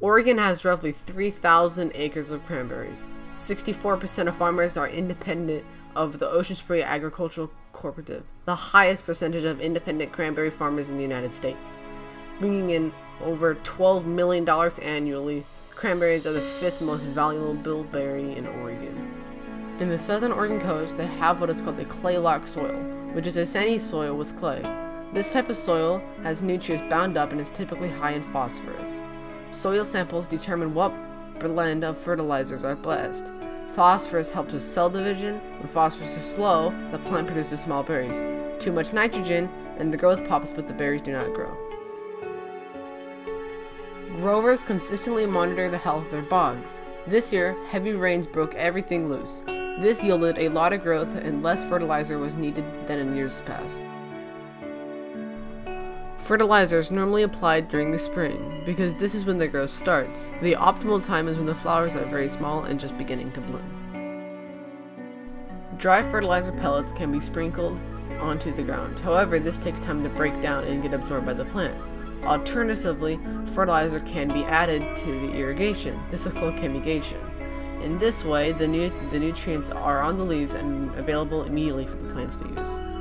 Oregon has roughly 3,000 acres of cranberries. 64% of farmers are independent of the Ocean Spray Agricultural Cooperative, the highest percentage of independent cranberry farmers in the United States. Bringing in over $12 million annually, cranberries are the fifth most valuable bilberry in Oregon. In the southern Oregon coast, they have what is called a Blacklock soil, which is a sandy soil with clay. This type of soil has nutrients bound up and is typically high in phosphorus. Soil samples determine what blend of fertilizers are blessed. Phosphorus helps with cell division. When phosphorus is slow, the plant produces small berries. Too much nitrogen, and the growth pops, but the berries do not grow. Growers consistently monitor the health of their bogs. This year, heavy rains broke everything loose. This yielded a lot of growth and less fertilizer was needed than in years past. Fertilizer is normally applied during the spring because this is when the growth starts. The optimal time is when the flowers are very small and just beginning to bloom. Dry fertilizer pellets can be sprinkled onto the ground. However, this takes time to break down and get absorbed by the plant. Alternatively, fertilizer can be added to the irrigation. This is called chemigation. In this way, the, nu the nutrients are on the leaves and available immediately for the plants to use.